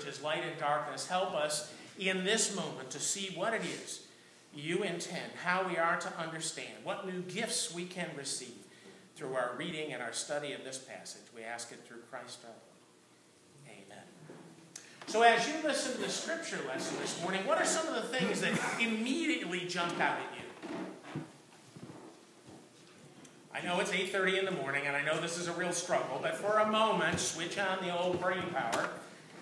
which is light and darkness, help us in this moment to see what it is you intend, how we are to understand, what new gifts we can receive through our reading and our study of this passage. We ask it through Christ our Lord. Amen. So, as you listen to the scripture lesson this morning, what are some of the things that immediately jump out at you? I know it's 8:30 in the morning, and I know this is a real struggle, but for a moment, switch on the old brain power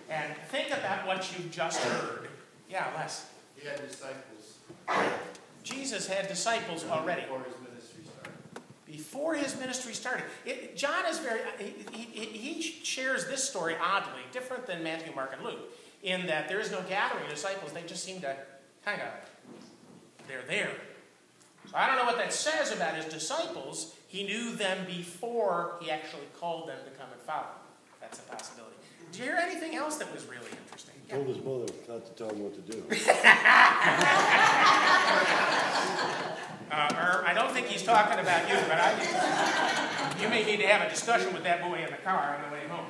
and think about what you've just heard. Yeah, Les. He had disciples. Jesus had disciples already. Before his ministry started. Before his ministry started. It, John is very, he, he, he shares this story oddly, different than Matthew, Mark, and Luke, in that there is no gathering of disciples. They just seem to kind of, they're there. So I don't know what that says about his disciples. He knew them before he actually called them to come and follow. That's a possibility. Did you hear anything else that was really interesting? He told his mother not to tell him what to do. Uh, or I don't think he's talking about you, but I, you may need to have a discussion with that boy in the car on the way home.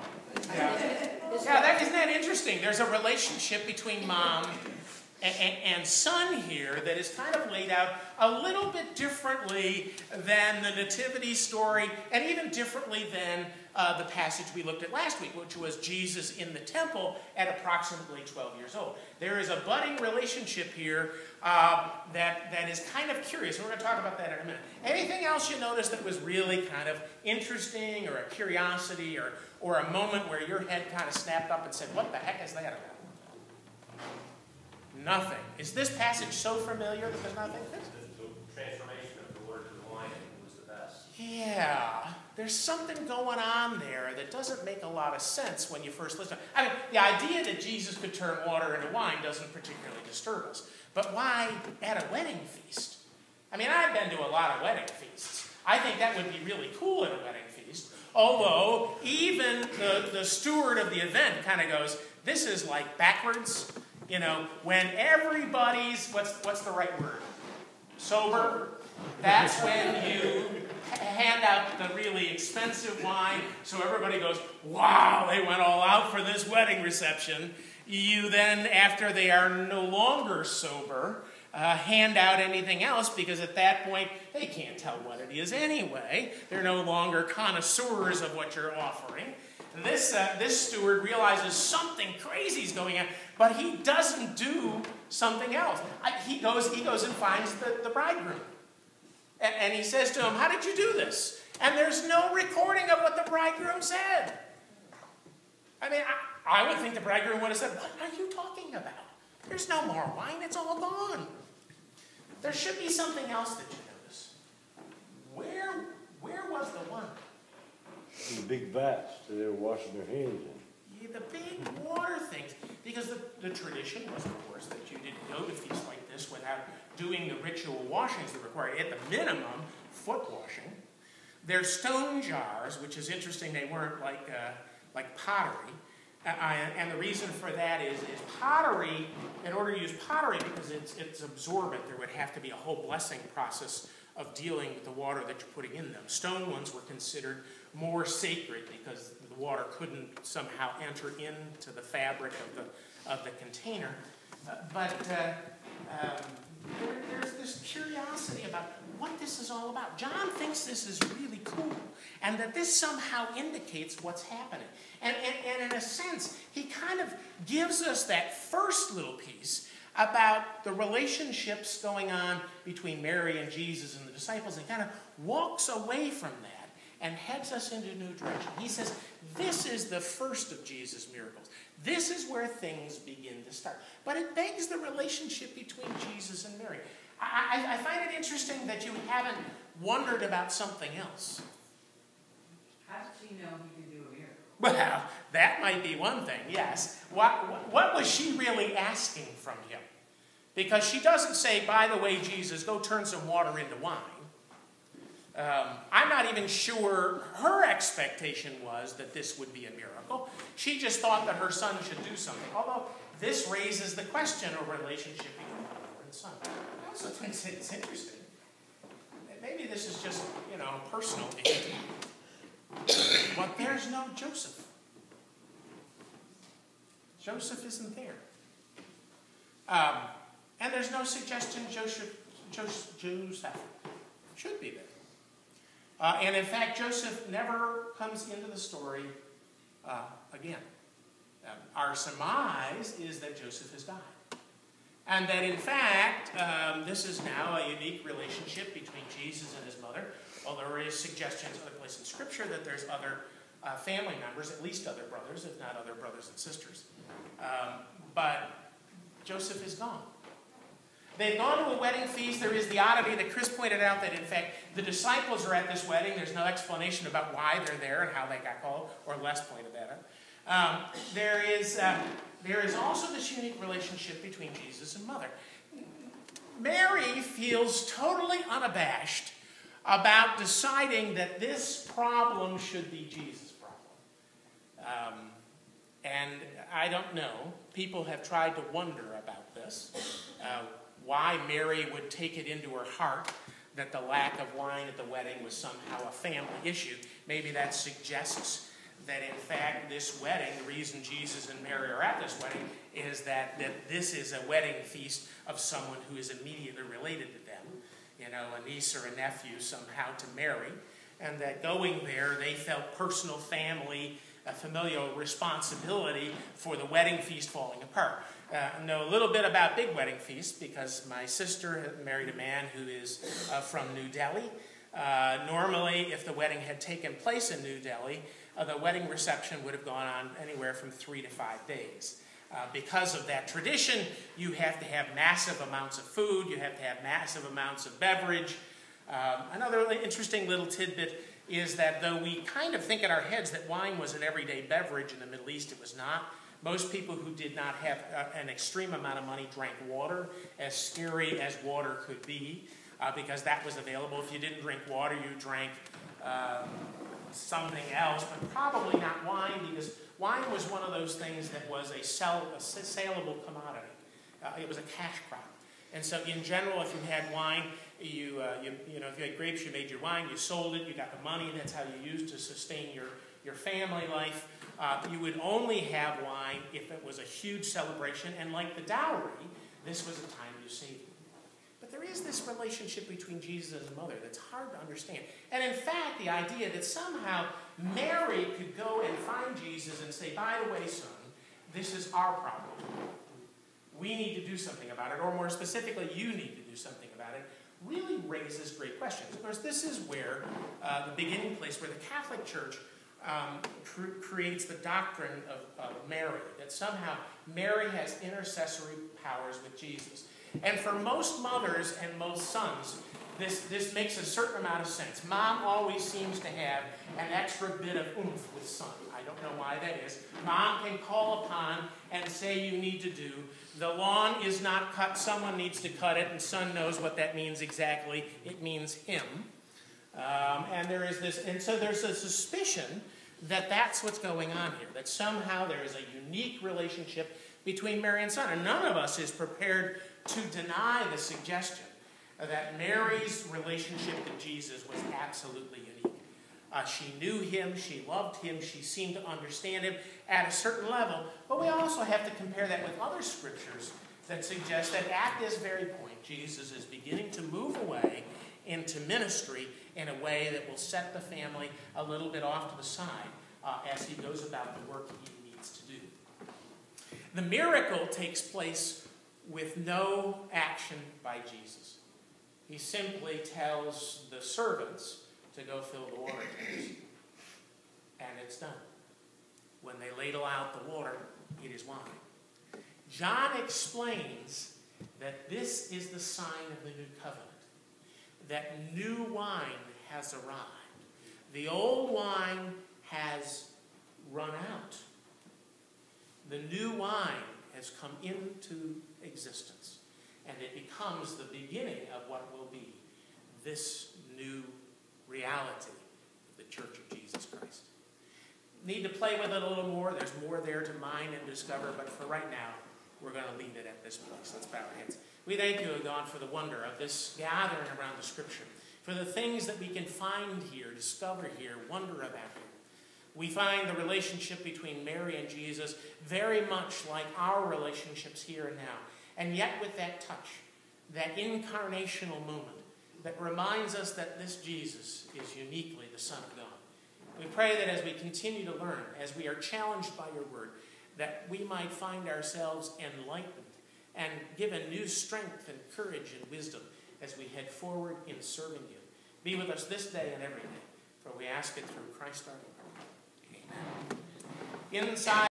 Yeah, yeah that, isn't that interesting? There's a relationship between mom and, and, and, son here that is kind of laid out a little bit differently than the nativity story, and even differently than uh, the passage we looked at last week, which was Jesus in the temple at approximately 12 years old. There is a budding relationship here uh, that, that is kind of curious. We're going to talk about that in a minute. Anything else you noticed that was really kind of interesting or a curiosity or, or a moment where your head kind of snapped up and said, What the heck is that about? Nothing. Is this passage so familiar that there's nothing? The transformation of the water to the was the best. Yeah there's something going on there that doesn't make a lot of sense when you first listen. I mean, the idea that Jesus could turn water into wine doesn't particularly disturb us. But why at a wedding feast? I mean, I've been to a lot of wedding feasts. I think that would be really cool at a wedding feast. Although, even the, the steward of the event kind of goes, this is like backwards. You know, when everybody's, what's, what's the right word? Sober. That's when you hand out the really expensive wine so everybody goes, wow, they went all out for this wedding reception. You then, after they are no longer sober, uh, hand out anything else because at that point they can't tell what it is anyway. They're no longer connoisseurs of what you're offering. This, uh, this steward realizes something crazy is going on, but he doesn't do something else. I, he, goes, he goes and finds the, the bridegroom. And, and he says to him, How did you do this? And there's no recording of what the bridegroom said. I mean, I, I would think the bridegroom would have said, What are you talking about? There's no more wine, it's all gone. There should be something else that you notice. Where, where was the wine? In the big vats that they were washing their hands in. The big water things. Because the, the tradition was, of course, that you didn't go to feasts like this without doing the ritual washings that required, at the minimum, foot washing. Their stone jars, which is interesting, they weren't like, uh, like pottery. Uh, and the reason for that is, is pottery, in order to use pottery, because it's, it's absorbent, there would have to be a whole blessing process of dealing with the water that you're putting in them. Stone ones were considered more sacred because water couldn't somehow enter into the fabric of the, of the container. Uh, but uh, um, there, there's this curiosity about what this is all about. John thinks this is really cool and that this somehow indicates what's happening. And, and, and in a sense, he kind of gives us that first little piece about the relationships going on between Mary and Jesus and the disciples and kind of walks away from that and heads us into a new direction. He says, This is the first of Jesus' miracles. This is where things begin to start. But it begs the relationship between Jesus and Mary. I, I, I find it interesting that you haven't wondered about something else. How did she know he could do a miracle? Well, that might be one thing, yes. What, what was she really asking from him? Because she doesn't say, by the way, Jesus, go turn some water into wine. Um, I'm not even sure her expectation was that this would be a miracle. She just thought that her son should do something. Although this raises the question of relationship between mother and son. I also think it's interesting. Maybe this is just, you know, personal But there's no Joseph. Joseph isn't there. Um, and there's no suggestion Joseph, Joseph, Joseph should be there. Uh, and in fact, Joseph never comes into the story uh, again. Um, our surmise is that Joseph has died. And that in fact, um, this is now a unique relationship between Jesus and his mother, although there is suggestions other places in Scripture that there's other uh, family members, at least other brothers, if not other brothers and sisters. Um, but Joseph is gone. They've gone to a wedding feast. There is the oddity that Chris pointed out that, in fact, the disciples are at this wedding. There's no explanation about why they're there and how they got called, or Les pointed that out. Um, there, is, uh, there is also this unique relationship between Jesus and Mother. Mary feels totally unabashed about deciding that this problem should be Jesus' problem. Um, and I don't know. People have tried to wonder about this. Uh, why Mary would take it into her heart that the lack of wine at the wedding was somehow a family issue. Maybe that suggests that, in fact, this wedding, the reason Jesus and Mary are at this wedding, is that, that this is a wedding feast of someone who is immediately related to them. You know, a niece or a nephew somehow to Mary. And that going there, they felt personal family, a familial responsibility for the wedding feast falling apart uh, know a little bit about big wedding feasts because my sister married a man who is uh, from New Delhi. Uh, normally, if the wedding had taken place in New Delhi, uh, the wedding reception would have gone on anywhere from three to five days. Uh, because of that tradition, you have to have massive amounts of food, you have to have massive amounts of beverage. Um, another interesting little tidbit is that though we kind of think in our heads that wine was an everyday beverage in the Middle East, it was not. Most people who did not have uh, an extreme amount of money drank water, as scary as water could be, uh, because that was available. If you didn't drink water, you drank uh, something else, but probably not wine, because wine was one of those things that was a, sell, a saleable commodity. Uh, it was a cash crop. And so, in general, if you had wine, you, uh, you, you know, if you had grapes, you made your wine, you sold it, you got the money, that's how you used to sustain your, your family life. Uh, you would only have wine if it was a huge celebration, and like the dowry, this was a time you saved. But there is this relationship between Jesus and his mother that's hard to understand. And in fact, the idea that somehow Mary could go and find Jesus and say, by the way, son, this is our problem. We need to do something about it, or more specifically, you need to do something about it, really raises great questions. Of course, this is where uh, the beginning place where the Catholic Church um, cr- creates the doctrine of, of Mary, that somehow Mary has intercessory powers with Jesus. And for most mothers and most sons, this, this makes a certain amount of sense. Mom always seems to have an extra bit of oomph with son. I don't know why that is. Mom can call upon and say you need to do. The lawn is not cut, someone needs to cut it, and son knows what that means exactly. It means him. Um, and there is this, and so there's a suspicion that that's what's going on here, that somehow there is a unique relationship between Mary and Son. And none of us is prepared to deny the suggestion that Mary's relationship to Jesus was absolutely unique. Uh, she knew him, she loved him, she seemed to understand him at a certain level. But we also have to compare that with other scriptures that suggest that at this very point, Jesus is beginning to move away into ministry in a way that will set the family a little bit off to the side uh, as he goes about the work he needs to do. The miracle takes place with no action by Jesus. He simply tells the servants to go fill the water tanks. And it's done. When they ladle out the water, it is wine. John explains that this is the sign of the new covenant that new wine has arrived. The old wine has run out. The new wine has come into existence, and it becomes the beginning of what will be this new reality of the Church of Jesus Christ. Need to play with it a little more. There's more there to mine and discover, but for right now, we're going to leave it at this place. Let's bow our heads. We thank you, O God, for the wonder of this gathering around the Scripture, for the things that we can find here, discover here, wonder about here. We find the relationship between Mary and Jesus very much like our relationships here and now, and yet with that touch, that incarnational moment that reminds us that this Jesus is uniquely the Son of God. We pray that as we continue to learn, as we are challenged by your word, that we might find ourselves enlightened and given new strength and courage and wisdom as we head forward in serving you. Be with us this day and every day, for we ask it through Christ our Lord. Amen. Inside